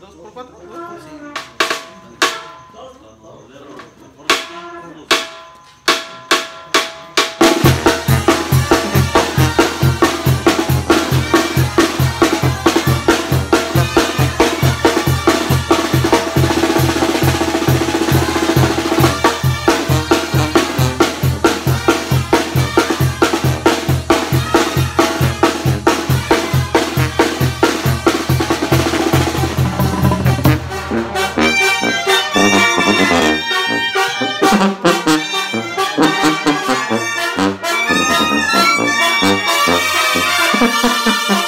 ¿Dos por cuatro? ¿Dos por cinco? Ha ha ha ha!